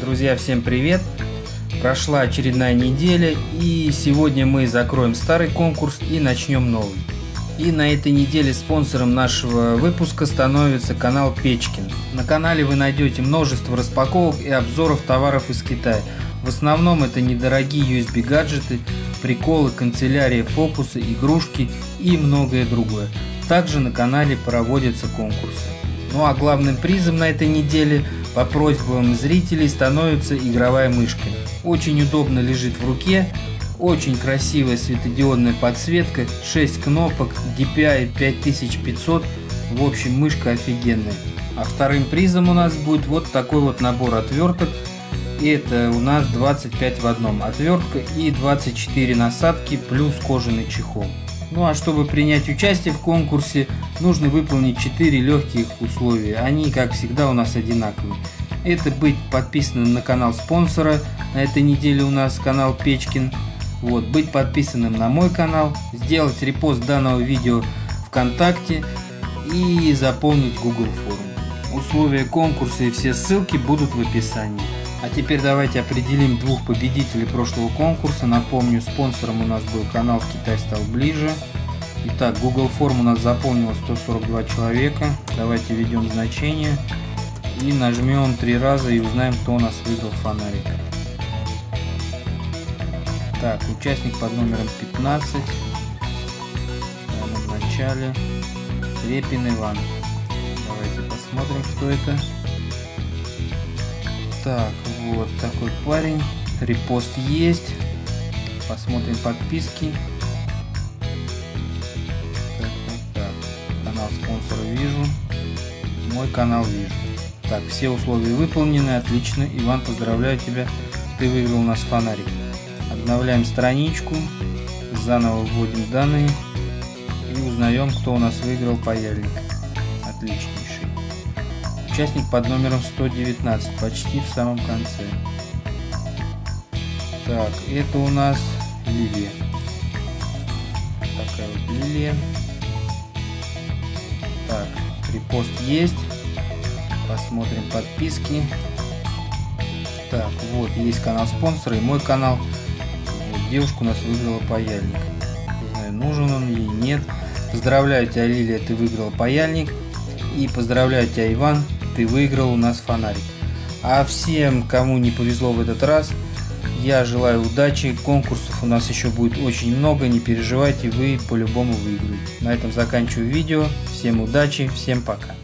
Друзья, всем привет! Прошла очередная неделя и сегодня мы закроем старый конкурс и начнем новый. И на этой неделе спонсором нашего выпуска становится канал Печкин. На канале вы найдете множество распаковок и обзоров товаров из Китая. В основном это недорогие USB гаджеты, приколы, канцелярия, фокусы, игрушки и многое другое. Также на канале проводятся конкурсы. Ну а главным призом на этой неделе по просьбам зрителей становится игровая мышка. Очень удобно лежит в руке, очень красивая светодиодная подсветка, 6 кнопок, DPI 5500, в общем мышка офигенная. А вторым призом у нас будет вот такой вот набор отверток. Это у нас 25 в одном. Отвертка и 24 насадки плюс кожаный чехол. Ну а чтобы принять участие в конкурсе, нужно выполнить 4 легких условия. Они, как всегда, у нас одинаковые. Это быть подписанным на канал спонсора. На этой неделе у нас канал Печкин. Вот, быть подписанным на мой канал, сделать репост данного видео ВКонтакте и заполнить Google форму. Условия конкурса и все ссылки будут в описании. А теперь давайте определим двух победителей прошлого конкурса. Напомню, спонсором у нас был канал Китай стал ближе. Итак, Google форм у нас заполнило 142 человека. Давайте введем значение и нажмем три раза и узнаем, кто у нас выиграл фонарик. Так, участник под номером 15. В начале. Репин Иван. Давайте посмотрим, кто это. Так, вот такой парень. Репост есть. Посмотрим подписки. Так, так, так. Канал спонсора вижу. Мой канал вижу. Так, все условия выполнены. Отлично. Иван, поздравляю тебя. Ты выиграл у нас фонарик. Обновляем страничку. Заново вводим данные. И узнаем, кто у нас выиграл паяльник. Отлично участник под номером 119, почти в самом конце. Так, это у нас Лилия. Такая вот Лилия. Так, репост есть. Посмотрим подписки. Так, вот, есть канал спонсора и мой канал. Вот, девушка у нас выиграла паяльник. Не знаю, нужен он ей, нет. Поздравляю тебя, Лилия, ты выиграла паяльник. И поздравляю тебя, Иван, ты выиграл у нас фонарик. А всем, кому не повезло в этот раз, я желаю удачи. Конкурсов у нас еще будет очень много, не переживайте, вы по-любому выиграете. На этом заканчиваю видео. Всем удачи, всем пока.